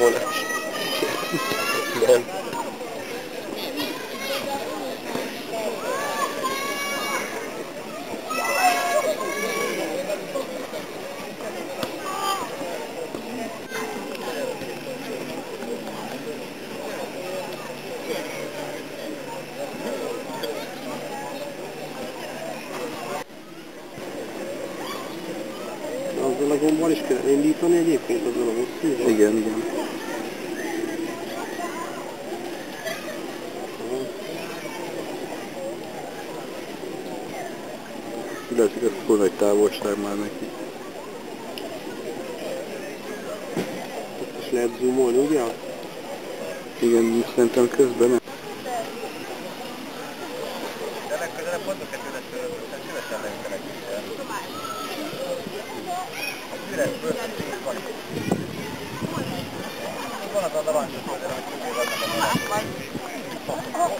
Hola. Indítani egyébként a hosszú Igen, igen. Lehet, hogy ez túl nagy távolság már neki. Ezt is lehet zoomolni, ugye? Igen, szerintem közben nem. De legközelebb mondok egy üres körülbelül, szívesen leütenek is el. Az üres bőrszín van. Van az a narancsos oldal, hogy közé vannak a narancsos.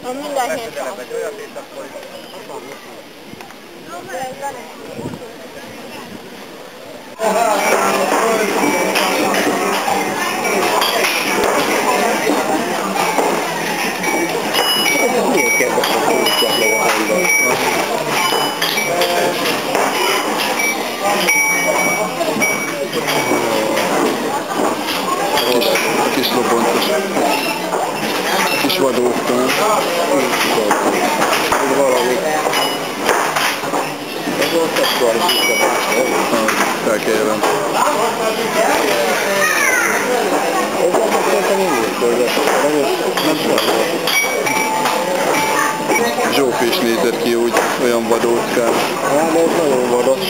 Mindenképpen. Legközelebb egy olyat, és akkor Milyen Kis vadókkal. Ez valami. Ez a szexuális visszatás, nem? Felkeljen. Ez a szerintem indult, hogy ez nem Zsófi is nézett ki úgy, olyan vadóckán. Hát, ez nagyon vadas.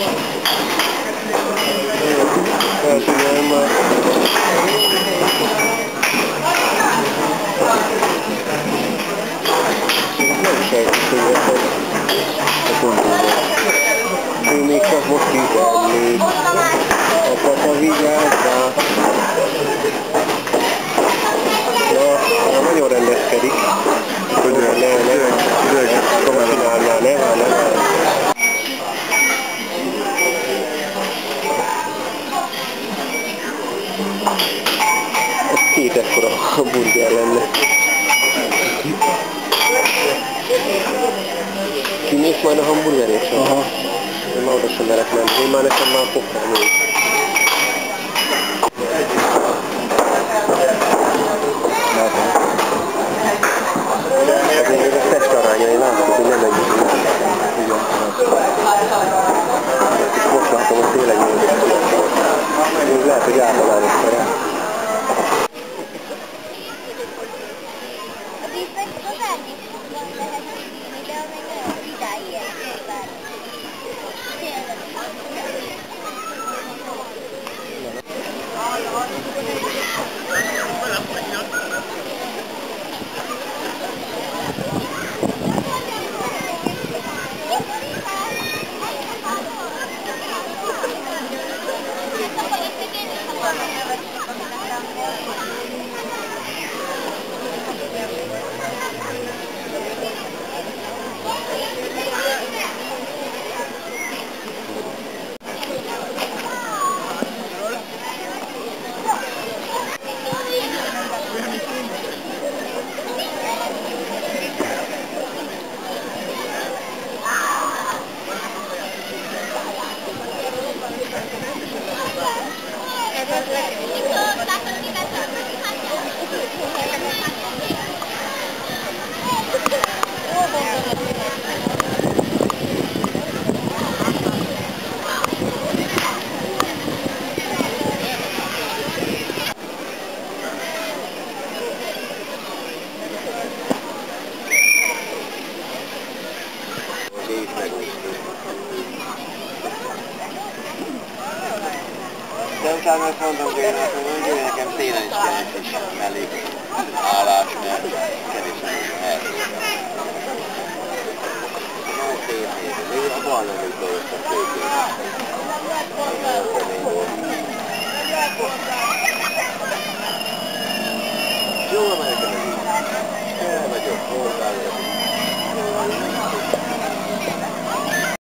Rendezkedik. Hogy Ne, ne, ne. Ne ne ne vár. Ez két ekkora burger lenne. Kimész majd a hamburgerét sem? Aha. Én már oda sem merek menni. Én már nekem már pofám Még lehet, hogy általános rá. Az íznek az árnyék lehet írni, de az egy nagyon vidály ilyen. De utána sajnos mondom, hogy hát, én nekem télen is keresés mellék állás, mert keresem is mert. Nagyon szép év. Én a barnamit dolgoztam szép év. Nagyon kemény volt. Jól megyek el. Jól vagyok, jól vagyok. Jól vagyok.